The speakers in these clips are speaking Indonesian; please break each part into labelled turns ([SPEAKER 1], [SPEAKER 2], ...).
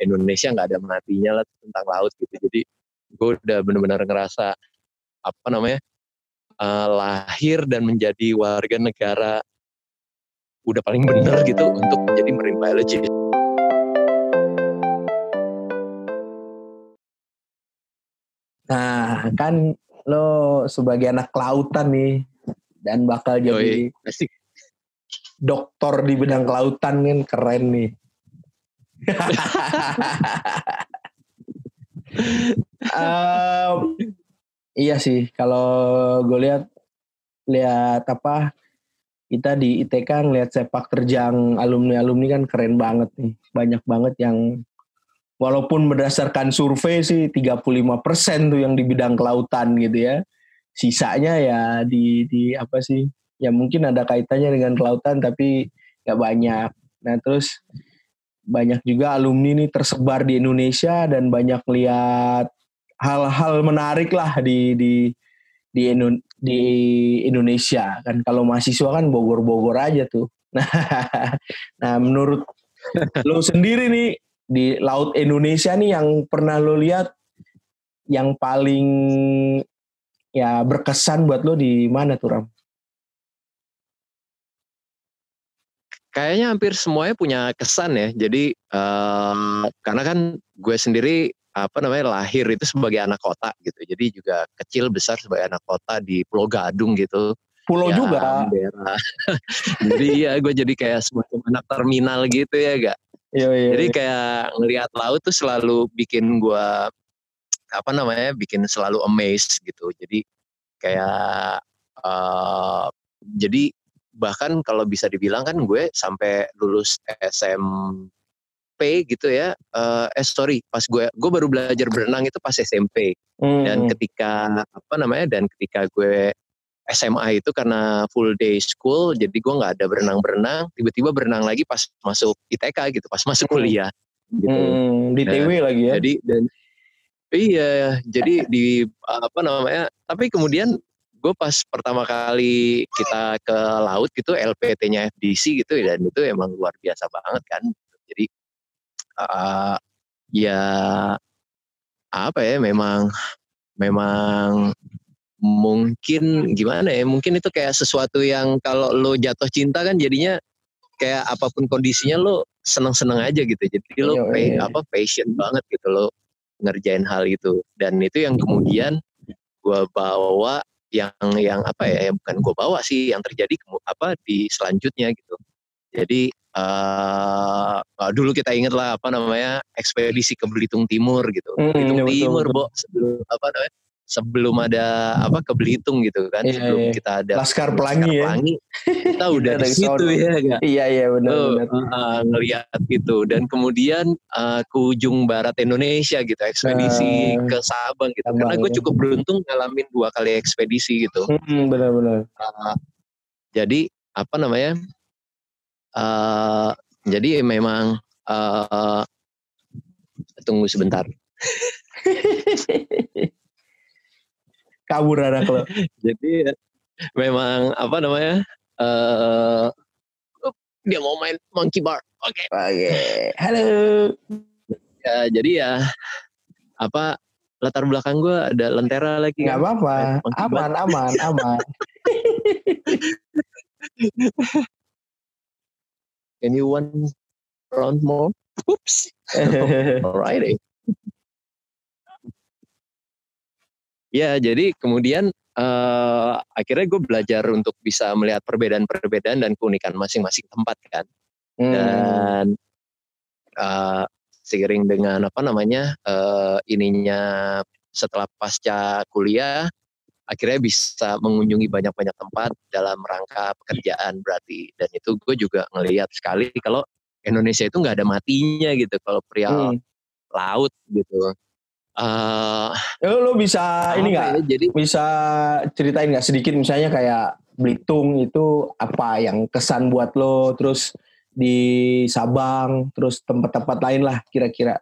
[SPEAKER 1] Indonesia nggak ada matinya lah tentang laut gitu jadi gue udah benar-benar ngerasa apa namanya uh, lahir dan menjadi warga negara udah paling bener gitu untuk menjadi marine biologist.
[SPEAKER 2] Nah, kan lo sebagai anak kelautan nih dan bakal jadi Asik. doktor di bidang kelautan kan keren nih. Um, iya sih, kalau gue lihat lihat apa kita di ITK ngeliat sepak terjang alumni-alumni kan keren banget nih. Banyak banget yang walaupun berdasarkan survei sih 35% tuh yang di bidang kelautan gitu ya. Sisanya ya di di apa sih? Ya mungkin ada kaitannya dengan kelautan tapi nggak banyak. Nah, terus banyak juga alumni nih tersebar di Indonesia dan banyak lihat hal-hal menarik lah di di di, di Indonesia kan kalau mahasiswa kan Bogor-Bogor aja tuh. Nah, nah menurut lo sendiri nih di laut Indonesia nih yang pernah lo lihat yang paling ya berkesan buat lo di mana tuh Ram?
[SPEAKER 1] Kayaknya hampir semuanya punya kesan ya. Jadi uh, karena kan gue sendiri apa namanya lahir itu sebagai anak kota gitu. Jadi juga kecil besar sebagai anak kota di Pulau Gadung gitu.
[SPEAKER 2] Pulau ya, juga.
[SPEAKER 1] jadi ya gue jadi kayak semacam anak terminal gitu ya gak. Iya, iya, Jadi iya. kayak ngelihat laut tuh selalu bikin gue apa namanya, bikin selalu amazed gitu. Jadi kayak uh, jadi bahkan kalau bisa dibilang kan gue sampai lulus SMP gitu ya. Uh, eh sorry, pas gue gue baru belajar berenang itu pas SMP. Hmm. Dan ketika apa namanya dan ketika gue SMA itu karena full day school jadi gue nggak ada berenang-berenang tiba-tiba berenang lagi pas masuk ITK gitu pas masuk hmm. kuliah gitu
[SPEAKER 2] hmm, di TW nah, lagi ya
[SPEAKER 1] jadi dan iya jadi di apa namanya tapi kemudian gue pas pertama kali kita ke laut gitu LPT-nya FDC gitu dan itu emang luar biasa banget kan. Jadi uh, ya apa ya memang memang mungkin gimana ya mungkin itu kayak sesuatu yang kalau lo jatuh cinta kan jadinya kayak apa pun kondisinya lo seneng-seneng aja gitu. Jadi lo iya, pay, iya. apa passion banget gitu lo ngerjain hal itu. Dan itu yang kemudian gue bawa yang yang apa ya yang bukan gue bawa sih yang terjadi apa di selanjutnya gitu. Jadi uh, dulu kita ingat lah apa namanya ekspedisi ke Belitung Timur gitu. Hmm, Belitung iya, Timur betul, bo sebelum apa namanya sebelum ada apa ke Belitung gitu kan yeah, sebelum yeah. kita ada
[SPEAKER 2] Laskar Pelangi ya.
[SPEAKER 1] Pelangi kita udah di situ ya
[SPEAKER 2] gak? iya iya benar
[SPEAKER 1] uh, benar. uh, ngelihat gitu. Dan kemudian uh, ke ujung barat Indonesia gitu ekspedisi uh, ke Sabang gitu. Sabang, karena gue ya. cukup beruntung ngalamin dua kali ekspedisi gitu.
[SPEAKER 2] Hmm, benar-benar
[SPEAKER 1] uh, jadi apa namanya uh, jadi memang uh, tunggu sebentar
[SPEAKER 2] kabur anak lo.
[SPEAKER 1] jadi memang apa namanya? Uh, dia mau main monkey bar. Oke. Okay.
[SPEAKER 2] Oke. Okay. Halo.
[SPEAKER 1] Ya, jadi ya apa latar belakang gue ada lentera lagi.
[SPEAKER 2] Gak apa-apa. Aman, aman, aman.
[SPEAKER 1] Can you one round more? Oops. Alrighty. Ya, jadi kemudian uh, akhirnya gue belajar untuk bisa melihat perbedaan-perbedaan dan keunikan masing-masing tempat kan. Hmm. Dan uh, seiring dengan apa namanya uh, ininya setelah pasca kuliah, akhirnya bisa mengunjungi banyak-banyak tempat dalam rangka pekerjaan berarti. Dan itu gue juga ngelihat sekali kalau Indonesia itu nggak ada matinya gitu kalau pria hmm. laut gitu.
[SPEAKER 2] Uh, lo bisa ini nggak? Ya, jadi bisa ceritain nggak sedikit misalnya kayak Belitung itu apa yang kesan buat lo, terus di Sabang, terus tempat-tempat lain lah kira-kira.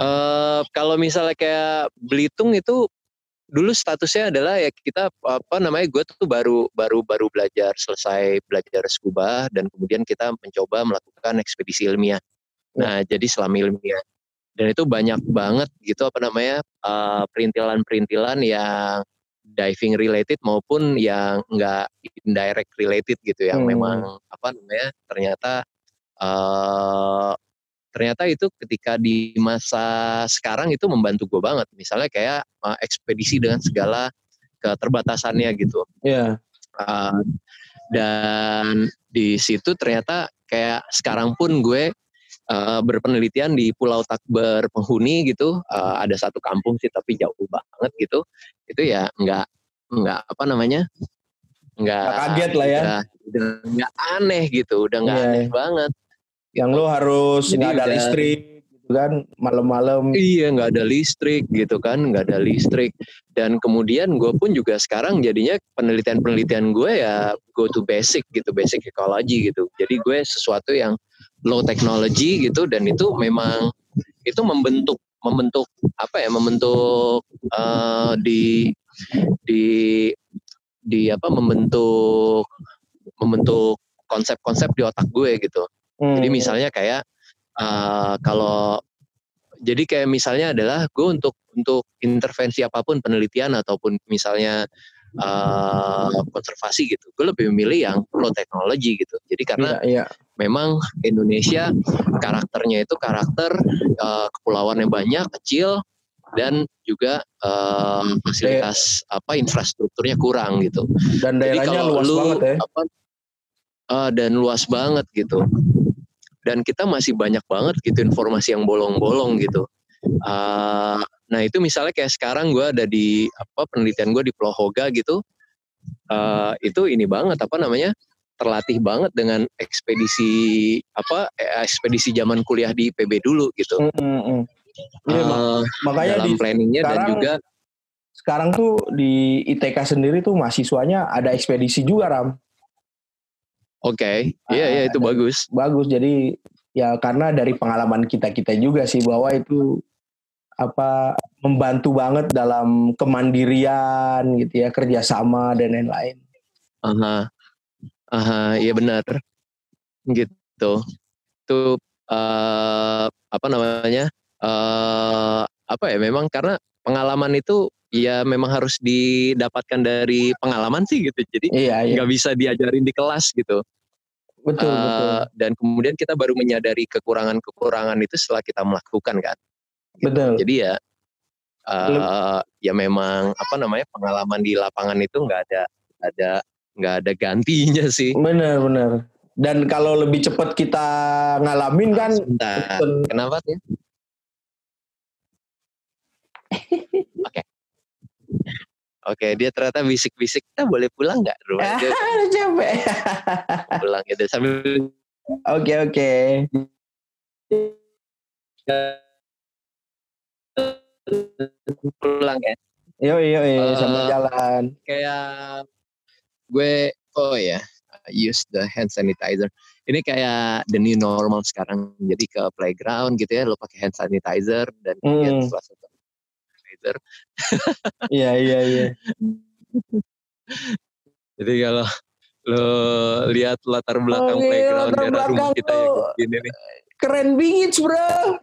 [SPEAKER 1] Uh, kalau misalnya kayak Belitung itu dulu statusnya adalah ya kita apa namanya gue tuh baru baru baru belajar selesai belajar scuba dan kemudian kita mencoba melakukan ekspedisi ilmiah. Nah jadi selama ilmiah dan itu banyak banget gitu apa namanya uh, perintilan-perintilan yang diving related maupun yang enggak indirect related gitu yang hmm. memang apa namanya ternyata uh, ternyata itu ketika di masa sekarang itu membantu gue banget misalnya kayak uh, ekspedisi dengan segala keterbatasannya gitu
[SPEAKER 2] yeah. Iya.
[SPEAKER 1] uh, dan di situ ternyata kayak sekarang pun gue uh, berpenelitian di Pulau Takber penghuni gitu uh, ada satu kampung sih tapi jauh banget gitu. Itu ya nggak nggak apa namanya nggak
[SPEAKER 2] kaget lah ya.
[SPEAKER 1] nggak aneh gitu udah nggak yeah. aneh banget.
[SPEAKER 2] Yang lo harus nggak ada listrik gitu kan malam-malam.
[SPEAKER 1] Iya nggak ada listrik gitu kan nggak ada listrik. Dan kemudian gue pun juga sekarang jadinya penelitian-penelitian gue ya go to basic gitu basic ecology gitu. Jadi gue sesuatu yang low technology gitu dan itu memang itu membentuk membentuk apa ya membentuk uh, di di di apa membentuk membentuk konsep-konsep di otak gue gitu Hmm. Jadi misalnya kayak uh, kalau jadi kayak misalnya adalah gue untuk untuk intervensi apa pun penelitian ataupun misalnya uh, konservasi gitu, gue lebih memilih yang low technology gitu. Jadi karena yeah, yeah. memang Indonesia karakternya itu karakter uh, kepulauan yang banyak, kecil dan juga uh, fasilitas eh, apa infrastrukturnya kurang gitu.
[SPEAKER 2] Dan daerahnya Jadi luas lu, banget ya. Apa,
[SPEAKER 1] uh, dan luas banget gitu dan kita masih banyak banget gitu informasi yang bolong-bolong gitu uh, nah itu misalnya kayak sekarang gue ada di apa penelitian gue di Pulau Hoga gitu uh, itu ini banget apa namanya terlatih banget dengan ekspedisi apa ekspedisi zaman kuliah di PB dulu gitu. Mm -hmm.
[SPEAKER 2] uh, makanya
[SPEAKER 1] dalam
[SPEAKER 2] di
[SPEAKER 1] planningnya dan juga
[SPEAKER 2] sekarang tuh di ITK sendiri tuh mahasiswanya ada ekspedisi juga ram.
[SPEAKER 1] Oke, okay. iya iya itu bagus.
[SPEAKER 2] Bagus. Jadi ya karena dari pengalaman kita kita juga sih bahwa itu apa membantu banget dalam kemandirian gitu ya kerjasama dan lain-lain.
[SPEAKER 1] Aha, aha, iya benar. Gitu. Itu uh, apa namanya? Uh, apa ya? Memang karena pengalaman itu ya memang harus didapatkan dari pengalaman sih gitu. Jadi iya, iya. nggak bisa diajarin di kelas gitu.
[SPEAKER 2] Betul, uh, betul.
[SPEAKER 1] Dan kemudian kita baru menyadari kekurangan-kekurangan itu setelah kita melakukan kan.
[SPEAKER 2] Gitu. Betul.
[SPEAKER 1] Jadi ya uh, ya memang apa namanya pengalaman di lapangan itu nggak ada ada nggak ada gantinya sih.
[SPEAKER 2] Benar benar. Dan kalau lebih cepat kita ngalamin kan.
[SPEAKER 1] Sebentar. Kenapa sih? Oke. Oke, dia ternyata bisik-bisik, kita boleh pulang nggak rumah
[SPEAKER 2] aja? capek.
[SPEAKER 1] pulang ya deh sambil.
[SPEAKER 2] Oke oke.
[SPEAKER 1] pulang ya.
[SPEAKER 2] Yo yo yo uh, sambil jalan.
[SPEAKER 1] Kayak gue oh ya use the hand sanitizer. Ini kayak the new normal sekarang. Jadi ke playground gitu ya, lo pakai hand sanitizer dan hmm. kemudian
[SPEAKER 2] Twitter. Iya iya iya.
[SPEAKER 1] Jadi kalau lo lihat latar belakang oh, playground latar daerah rumah kita ya gini nih.
[SPEAKER 2] Keren bingit bro.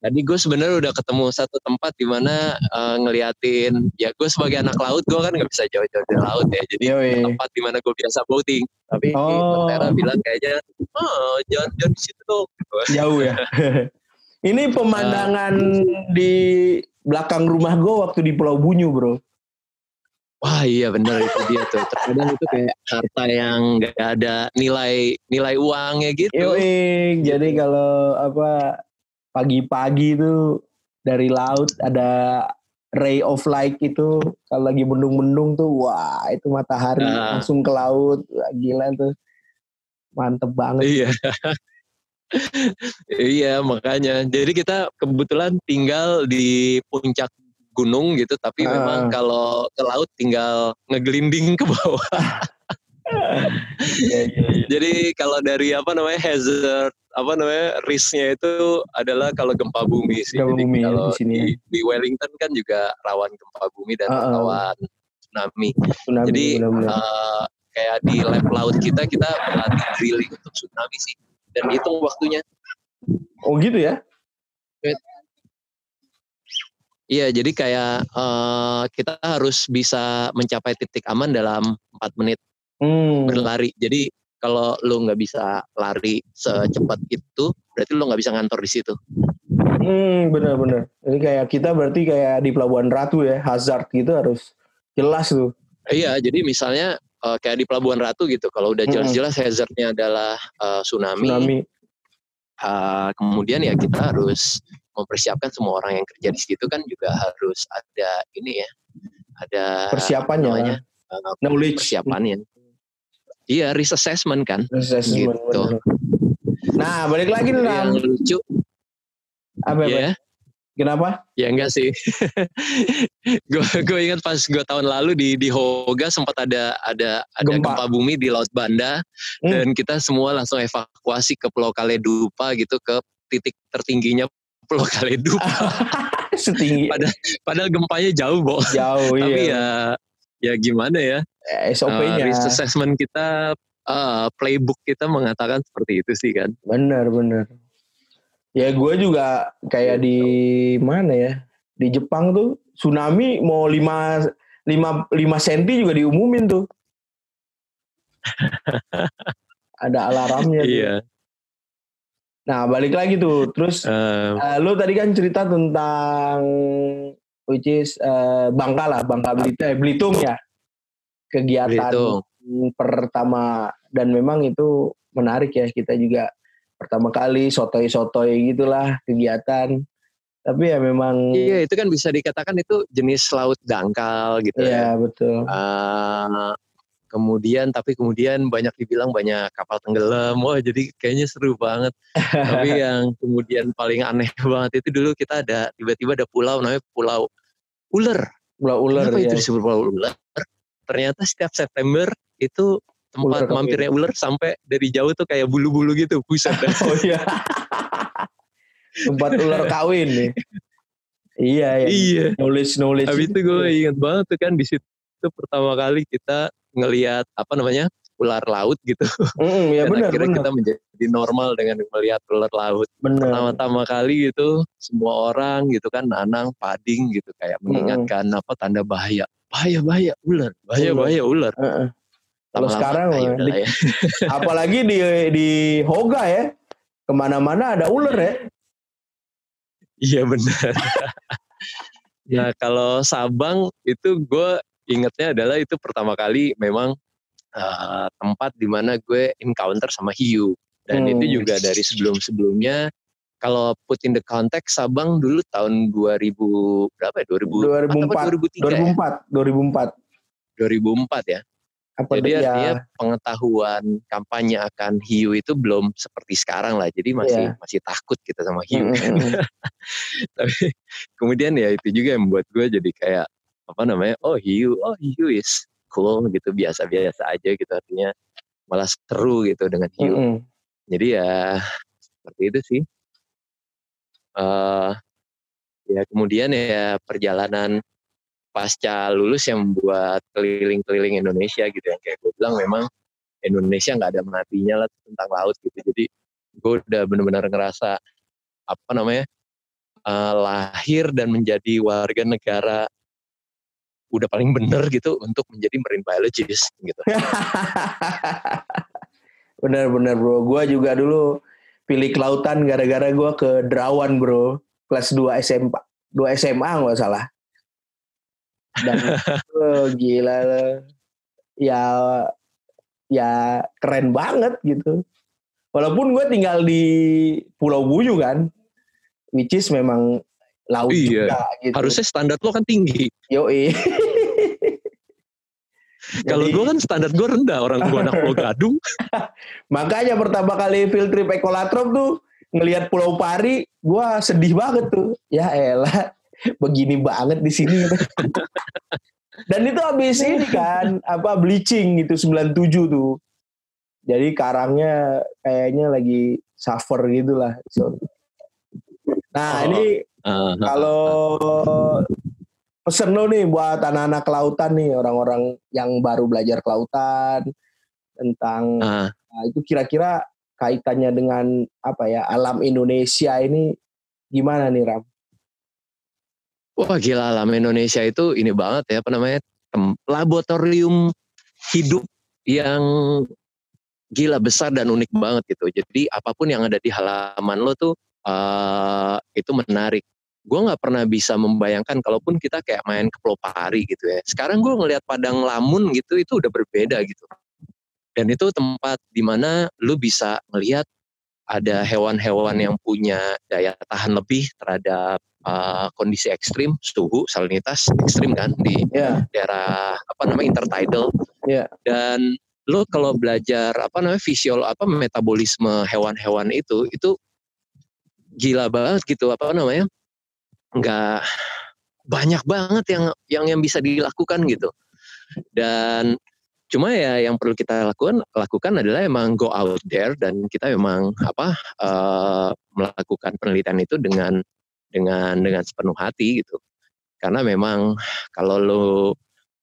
[SPEAKER 1] Tadi gue sebenarnya udah ketemu satu tempat di mana uh, ngeliatin ya gue sebagai anak laut gue kan nggak bisa jauh-jauh dari laut ya jadi Yoi. tempat di mana gue biasa boating tapi oh. Tera bilang kayaknya oh jangan jangan di situ dong
[SPEAKER 2] jauh ya Ini pemandangan uh, di belakang rumah gue waktu di Pulau Bunyu bro.
[SPEAKER 1] Wah iya benar itu dia tuh. Terkadang itu kayak harta yang gak ada nilai nilai uangnya gitu.
[SPEAKER 2] Yoi, jadi kalau apa pagi-pagi itu dari laut ada ray of light itu kalau lagi mendung-mendung tuh wah itu matahari uh, langsung ke laut gila tuh mantep banget.
[SPEAKER 1] Iya. Iya makanya. Jadi kita kebetulan tinggal di puncak gunung gitu, tapi uh. memang kalau ke laut tinggal ngegelinding ke bawah. yeah, yeah, yeah. Jadi kalau dari apa namanya hazard apa namanya risknya itu adalah kalau gempa bumi sih.
[SPEAKER 2] Gempa
[SPEAKER 1] Jadi
[SPEAKER 2] bumi ya,
[SPEAKER 1] kalau
[SPEAKER 2] di sini
[SPEAKER 1] di, di Wellington kan juga rawan gempa bumi dan
[SPEAKER 2] ah.
[SPEAKER 1] rawan tsunami.
[SPEAKER 2] Tsunami
[SPEAKER 1] Jadi eh, kayak di lab laut kita kita melatih drilling untuk tsunami sih dan hitung waktunya.
[SPEAKER 2] oh gitu ya?
[SPEAKER 1] Iya, jadi kayak eh, kita harus bisa mencapai titik aman dalam 4 menit
[SPEAKER 2] Hmm.
[SPEAKER 1] berlari. Jadi kalau lu nggak bisa lari secepat itu, berarti lu nggak bisa ngantor di situ.
[SPEAKER 2] Hmm, benar-benar. Ini kayak kita berarti kayak di Pelabuhan Ratu ya, hazard gitu harus jelas tuh.
[SPEAKER 1] Iya, jadi misalnya eh, kayak di Pelabuhan Ratu gitu, kalau udah jelas-jelas hazardnya adalah eh, tsunami,
[SPEAKER 2] Tsunami.
[SPEAKER 1] eh, kemudian ya kita harus mempersiapkan semua orang yang kerja di situ kan juga harus ada ini ya, ada
[SPEAKER 2] Persiapannya.
[SPEAKER 1] namanya eh,
[SPEAKER 2] Knowledge.
[SPEAKER 1] persiapannya. Iya, risk assessment kan.
[SPEAKER 2] Assessment,
[SPEAKER 1] Gitu.
[SPEAKER 2] Nah, balik lagi nih,
[SPEAKER 1] Yang lucu,
[SPEAKER 2] Apa, apa?
[SPEAKER 1] ya,
[SPEAKER 2] Kenapa?
[SPEAKER 1] ya enggak sih. gue gue ingat pas gue tahun lalu di di Hoga sempat ada ada ada
[SPEAKER 2] Gempa.
[SPEAKER 1] gempa, bumi di Laut Banda
[SPEAKER 2] Hmm.
[SPEAKER 1] dan kita semua langsung evakuasi ke Pulau Kaledupa gitu ke titik tertingginya Pulau Kaledupa.
[SPEAKER 2] Setinggi
[SPEAKER 1] Padahal gempanya jauh, Bo.
[SPEAKER 2] jauh
[SPEAKER 1] Tapi
[SPEAKER 2] iya.
[SPEAKER 1] ya ya gimana ya?
[SPEAKER 2] Eh, SOP-nya.
[SPEAKER 1] Uh, risk assessment kita uh, playbook kita mengatakan seperti itu sih kan.
[SPEAKER 2] Bener bener. Ya gue juga kayak di mana ya? Di Jepang tuh tsunami mau 5 5 5 cm juga diumumin tuh. Ada alarmnya. tuh.
[SPEAKER 1] Iya.
[SPEAKER 2] Nah balik lagi tuh. Terus
[SPEAKER 1] Uh,
[SPEAKER 2] eh, lu tadi kan cerita tentang which is eh, Bangka lah, Bangka Belitung, eh, Belitung ya. Kegiatan
[SPEAKER 1] Belitung.
[SPEAKER 2] pertama dan memang itu menarik ya kita juga pertama kali sotoy-sotoy gitulah kegiatan tapi ya memang
[SPEAKER 1] Iya, itu kan bisa dikatakan itu jenis laut dangkal gitu ya.
[SPEAKER 2] Iya, betul
[SPEAKER 1] Uh, kemudian tapi kemudian banyak dibilang banyak kapal tenggelam. Wah, jadi kayaknya seru banget. tapi yang kemudian paling aneh banget itu dulu kita ada tiba-tiba ada pulau namanya Pulau Ular.
[SPEAKER 2] ular ular
[SPEAKER 1] Kenapa
[SPEAKER 2] ya
[SPEAKER 1] itu disebut Pulau Ular? Ternyata setiap September itu tempat
[SPEAKER 2] kawin.
[SPEAKER 1] mampirnya ular sampai dari jauh tuh kayak bulu-bulu gitu, buset
[SPEAKER 2] oh iya tempat ular kawin nih iya ya
[SPEAKER 1] iya.
[SPEAKER 2] knowledge knowledge
[SPEAKER 1] Habis itu gue ingat banget tuh kan di situ pertama kali kita ngelihat apa namanya ular laut gitu.
[SPEAKER 2] Mm, ya
[SPEAKER 1] Dan
[SPEAKER 2] benar
[SPEAKER 1] akhirnya
[SPEAKER 2] benar
[SPEAKER 1] kita menjadi normal dengan melihat ular laut. Pertama-tama kali gitu semua orang gitu kan nanang pading gitu kayak mengingatkan apa tanda bahaya. Bahaya bahaya ular, bahaya
[SPEAKER 2] Ular.
[SPEAKER 1] bahaya ular.
[SPEAKER 2] Heeh. Kalau sekarang mah
[SPEAKER 1] yaudah lah ya.
[SPEAKER 2] apalagi di di Hoga ya ke mana-mana ada ular ya.
[SPEAKER 1] Iya benar. nah kalau Sabang itu gue ingetnya adalah itu pertama kali memang uh, tempat di mana gue encounter sama hiu. Dan
[SPEAKER 2] Hmm.
[SPEAKER 1] itu juga dari sebelum-sebelumnya. Kalau put in the context Sabang dulu tahun 2000 berapa ya? 2004
[SPEAKER 2] 2004
[SPEAKER 1] atau 2003
[SPEAKER 2] 2004
[SPEAKER 1] ya? 2004 ya
[SPEAKER 2] apa
[SPEAKER 1] jadi
[SPEAKER 2] ya
[SPEAKER 1] artinya pengetahuan kampanye akan hiu itu belum seperti sekarang lah jadi masih
[SPEAKER 2] Iya.
[SPEAKER 1] masih takut kita sama hiu
[SPEAKER 2] Mm, mm, mm.
[SPEAKER 1] tapi kemudian ya itu juga yang membuat gue jadi kayak apa namanya oh hiu oh hiu is cool gitu biasa-biasa aja gitu artinya malah seru gitu dengan hiu
[SPEAKER 2] Mm, mm.
[SPEAKER 1] jadi ya seperti itu sih eh ya kemudian ya perjalanan pasca lulus yang membuat keliling-keliling Indonesia gitu yang kayak gue bilang memang Indonesia nggak ada matinya lah tentang laut gitu. Jadi gue udah benar-benar ngerasa apa namanya eh, lahir dan menjadi warga negara udah paling bener gitu untuk menjadi marine biologist gitu.
[SPEAKER 2] Bener-bener bro, gue juga dulu pilih kelautan gara-gara gue ke Derawan bro, kelas 2 SMA, 2 SMA nggak salah. Dan oh, gila loh. ya ya keren banget gitu. Walaupun gue tinggal di Pulau Buyu kan, which is memang laut
[SPEAKER 1] Iya.
[SPEAKER 2] juga gitu.
[SPEAKER 1] harusnya standar lo kan tinggi
[SPEAKER 2] Yoi.
[SPEAKER 1] kalau gue kan standar gue rendah orang gue anak Pulau Gadung
[SPEAKER 2] Makanya pertama kali field trip ekolatrop tuh ngelihat Pulau Pari, gua sedih banget tuh. Ya elah, begini banget di sini. Dan itu habis ini kan, apa bleaching gitu 97 tuh. Jadi karangnya kayaknya lagi suffer gitu lah. So. Nah
[SPEAKER 1] Oh.
[SPEAKER 2] ini
[SPEAKER 1] Uh,
[SPEAKER 2] kalau pesen lo nih buat anak-anak kelautan nih orang-orang yang baru belajar kelautan tentang
[SPEAKER 1] uh,
[SPEAKER 2] nah, itu kira-kira kaitannya dengan apa ya alam Indonesia ini gimana nih Ram?
[SPEAKER 1] Wah gila alam Indonesia itu ini banget ya apa namanya laboratorium hidup yang gila besar dan unik banget gitu. Jadi apa pun yang ada di halaman lo tuh eh itu menarik. Gue nggak pernah bisa membayangkan kalaupun kita kayak main ke Pelopari gitu ya. Sekarang gue ngelihat padang lamun gitu itu udah berbeda gitu. Dan itu tempat di mana lu bisa melihat ada hewan-hewan yang punya daya tahan lebih terhadap eh, kondisi ekstrim, suhu, salinitas ekstrim kan di
[SPEAKER 2] Ya,
[SPEAKER 1] daerah apa namanya intertidal.
[SPEAKER 2] Iya.
[SPEAKER 1] Dan lo kalau belajar apa namanya fisiol apa metabolisme hewan-hewan itu itu gila banget gitu apa namanya nggak banyak banget yang yang yang bisa dilakukan gitu dan cuma ya yang perlu kita lakukan lakukan adalah emang go out there dan kita memang apa eh, melakukan penelitian itu dengan dengan dengan sepenuh hati gitu. Karena memang kalau lo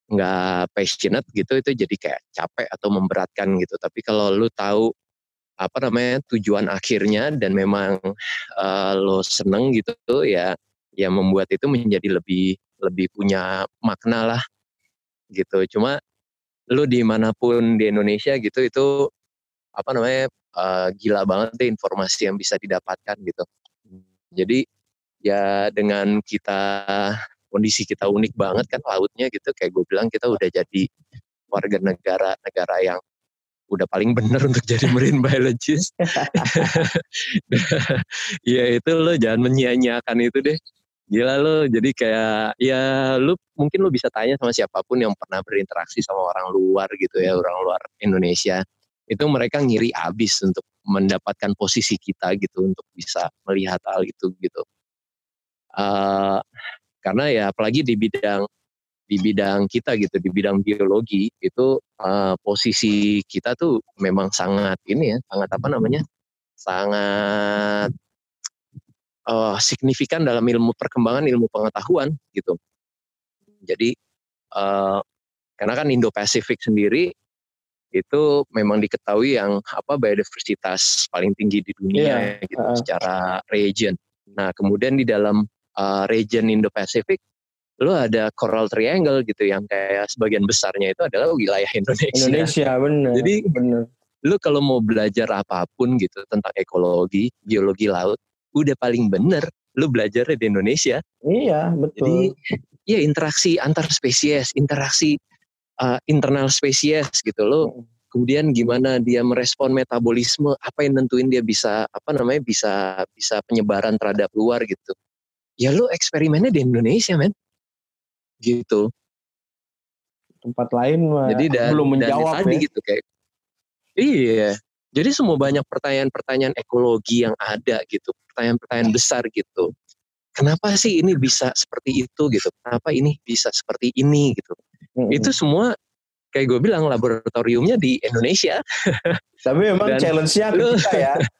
[SPEAKER 1] nggak passionate gitu itu jadi kayak capek atau memberatkan gitu. Tapi kalau lu tahu apa namanya tujuan akhirnya dan memang eh, lo seneng gitu ya ya membuat itu menjadi lebih lebih punya makna lah gitu. Cuma lu di mana pun di Indonesia gitu itu apa namanya eh, gila banget deh informasi yang bisa didapatkan gitu. Jadi ya dengan kita kondisi kita unik banget kan lautnya gitu kayak gue bilang kita udah jadi warga negara negara yang udah paling bener untuk jadi marine biologist. Ya itu lo jangan menyia-nyiakan itu deh. Gila lo jadi kayak ya lu mungkin lo bisa tanya sama siapa pun yang pernah berinteraksi sama orang luar gitu ya orang luar Indonesia. Itu mereka ngiri abis untuk mendapatkan posisi kita gitu untuk bisa melihat hal itu gitu Eh, karena ya apalagi di bidang di bidang kita gitu di bidang biologi itu eh, posisi kita tuh memang sangat ini ya sangat apa namanya sangat eh, signifikan dalam ilmu perkembangan ilmu pengetahuan gitu jadi eh, karena kan Indo-Pasifik sendiri itu memang diketahui yang apa biodiversitas paling tinggi di dunia
[SPEAKER 2] Iya,
[SPEAKER 1] gitu
[SPEAKER 2] uh.
[SPEAKER 1] secara region. Nah kemudian di dalam uh, region Indo-Pasifik lo ada Coral Triangle gitu yang kayak sebagian besarnya itu adalah wilayah Indonesia.
[SPEAKER 2] Indonesia bener.
[SPEAKER 1] Jadi
[SPEAKER 2] bener.
[SPEAKER 1] Lu kalau mau belajar apa pun gitu tentang ekologi, biologi laut, udah paling bener lu belajarnya di Indonesia.
[SPEAKER 2] Iya betul.
[SPEAKER 1] Jadi ya interaksi antar spesies, interaksi uh, internal spesies gitu lo. Kemudian gimana dia merespon metabolisme, apa yang nentuin dia bisa apa namanya bisa bisa penyebaran terhadap luar gitu. Ya lu eksperimennya di Indonesia men. Gitu.
[SPEAKER 2] tempat lain mah
[SPEAKER 1] Jadi dan,
[SPEAKER 2] belum
[SPEAKER 1] dan
[SPEAKER 2] menjawab
[SPEAKER 1] tadi
[SPEAKER 2] ya.
[SPEAKER 1] gitu kayak iya. Jadi semua banyak pertanyaan-pertanyaan ekologi yang ada gitu, pertanyaan-pertanyaan besar gitu. Kenapa sih ini bisa seperti itu gitu? Kenapa ini bisa seperti ini gitu?
[SPEAKER 2] Mm-mm.
[SPEAKER 1] Itu semua kayak gue bilang laboratoriumnya di Indonesia.
[SPEAKER 2] Tapi memang
[SPEAKER 1] dan
[SPEAKER 2] challenge-nya ke kita ya.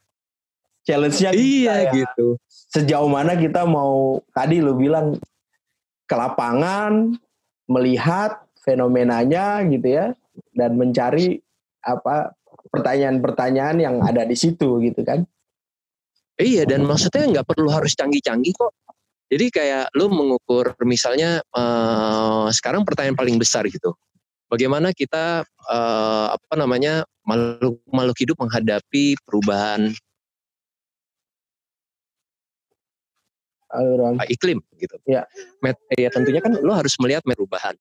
[SPEAKER 2] Challenge-nya
[SPEAKER 1] iya
[SPEAKER 2] ya.
[SPEAKER 1] gitu.
[SPEAKER 2] Sejauh mana kita mau tadi lu bilang ke lapangan melihat fenomenanya gitu ya dan mencari apa pertanyaan-pertanyaan yang ada di situ gitu kan.
[SPEAKER 1] Iya dan maksudnya nggak perlu harus canggih-canggih kok. Jadi kayak lu mengukur misalnya eh, sekarang pertanyaan paling besar gitu. Bagaimana kita eh, apa namanya makhluk makhluk hidup menghadapi perubahan
[SPEAKER 2] Ayo, Ram.
[SPEAKER 1] eh, iklim gitu.
[SPEAKER 2] Iya.
[SPEAKER 1] Met- ya tentunya kan lu harus melihat perubahan.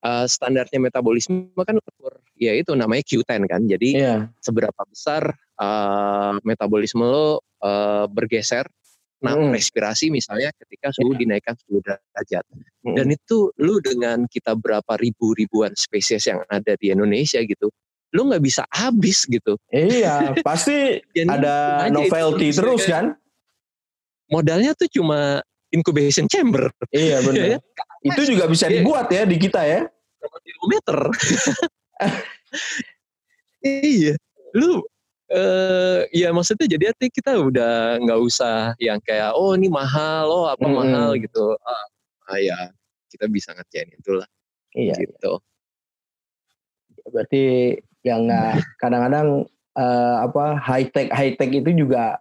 [SPEAKER 1] Eh, standarnya metabolisme kan ukur ya itu namanya Q10 kan. Jadi
[SPEAKER 2] Iya.
[SPEAKER 1] seberapa besar eh, metabolisme lo eh, bergeser nah
[SPEAKER 2] Hmm.
[SPEAKER 1] respirasi misalnya ketika suhu dinaikkan 10 derajat.
[SPEAKER 2] Mm.
[SPEAKER 1] Dan itu lu dengan kita berapa ribu-ribuan spesies yang ada di Indonesia gitu, lu nggak bisa habis gitu.
[SPEAKER 2] Iya, pasti ada
[SPEAKER 1] itu
[SPEAKER 2] novelty
[SPEAKER 1] bisa
[SPEAKER 2] terus
[SPEAKER 1] kayak-
[SPEAKER 2] kan?
[SPEAKER 1] Modalnya tuh cuma incubation chamber.
[SPEAKER 2] Iya benar.
[SPEAKER 1] Iya.
[SPEAKER 2] Itu juga bisa
[SPEAKER 1] Iya.
[SPEAKER 2] dibuat ya di kita ya.
[SPEAKER 1] Termometer. iya. Lu eh ya maksudnya jadi artinya kita udah nggak usah yang kayak oh ini mahal, oh apa
[SPEAKER 2] Mm-mm.
[SPEAKER 1] mahal gitu. Ah, ah, ya kita bisa ngerjain itulah
[SPEAKER 2] Iya.
[SPEAKER 1] gitu.
[SPEAKER 2] Berarti yang kadang-kadang eh, apa high tech high tech itu juga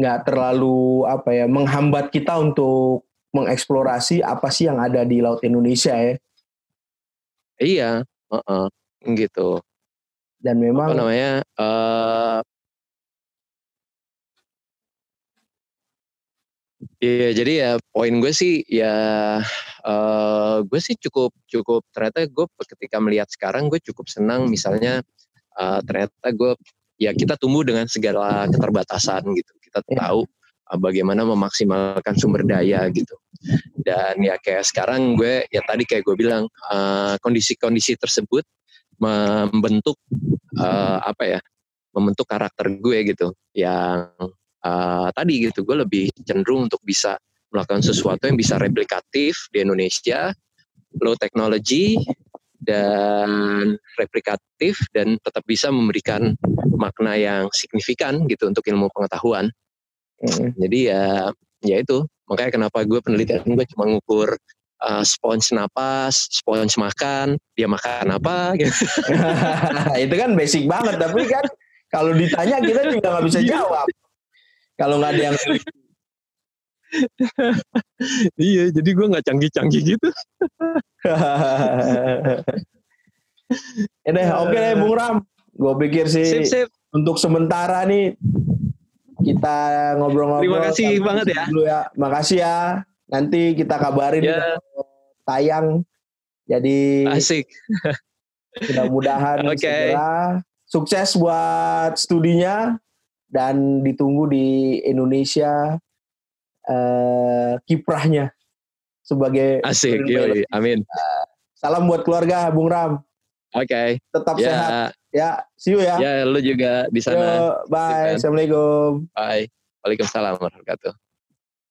[SPEAKER 2] nggak terlalu apa ya menghambat kita untuk mengeksplorasi apa sih yang ada di laut Indonesia ya.
[SPEAKER 1] Iya, heeh, gitu.
[SPEAKER 2] Dan
[SPEAKER 1] Apa
[SPEAKER 2] memang
[SPEAKER 1] namanya? eh Iya, jadi ya poin gue sih ya eh gue sih cukup cukup ternyata gue ketika melihat sekarang gue cukup senang misalnya eh, ternyata gue ya kita tumbuh dengan segala keterbatasan gitu. Kita
[SPEAKER 2] Iya.
[SPEAKER 1] tahu eh, bagaimana memaksimalkan sumber daya gitu. Dan ya kayak sekarang gue ya tadi kayak gue bilang kondisi-kondisi tersebut membentuk eh, apa ya? membentuk karakter gue gitu yang uh, tadi gitu gue lebih cenderung untuk bisa melakukan sesuatu yang bisa replikatif di Indonesia low technology dan replikatif dan tetap bisa memberikan makna yang signifikan gitu untuk ilmu pengetahuan
[SPEAKER 2] Mm.
[SPEAKER 1] jadi ya ya itu makanya kenapa gue penelitian gue cuma ngukur uh, spons napas spons makan dia makan apa gitu.
[SPEAKER 2] itu kan basic banget tapi kan kalau ditanya kita juga nggak bisa
[SPEAKER 1] Iya.
[SPEAKER 2] jawab. Kalau nggak ada yang
[SPEAKER 1] iya jadi gue nggak canggih-canggih gitu
[SPEAKER 2] Ya deh, oke deh Bung Ram. Gue pikir sih
[SPEAKER 1] sip sip
[SPEAKER 2] untuk sementara nih kita ngobrol-ngobrol.
[SPEAKER 1] Terima kasih banget ya.
[SPEAKER 2] Dulu ya. Makasih ya. Nanti kita kabarin
[SPEAKER 1] Ya.
[SPEAKER 2] kalau tayang. Jadi
[SPEAKER 1] asik.
[SPEAKER 2] mudah-mudahan
[SPEAKER 1] Oke.
[SPEAKER 2] segera. Sukses buat studinya dan ditunggu di Indonesia eh, kiprahnya sebagai
[SPEAKER 1] asik yoi. amin.
[SPEAKER 2] Salam buat keluarga Bung Ram.
[SPEAKER 1] Oke.
[SPEAKER 2] Tetap sehat.
[SPEAKER 1] Ya
[SPEAKER 2] see you ya.
[SPEAKER 1] Ya lu juga di sana.
[SPEAKER 2] Yo, bye.
[SPEAKER 1] Man.
[SPEAKER 2] assalamualaikum.
[SPEAKER 1] Bye. Waalaikumsalam warahmatullahi wabarakatuh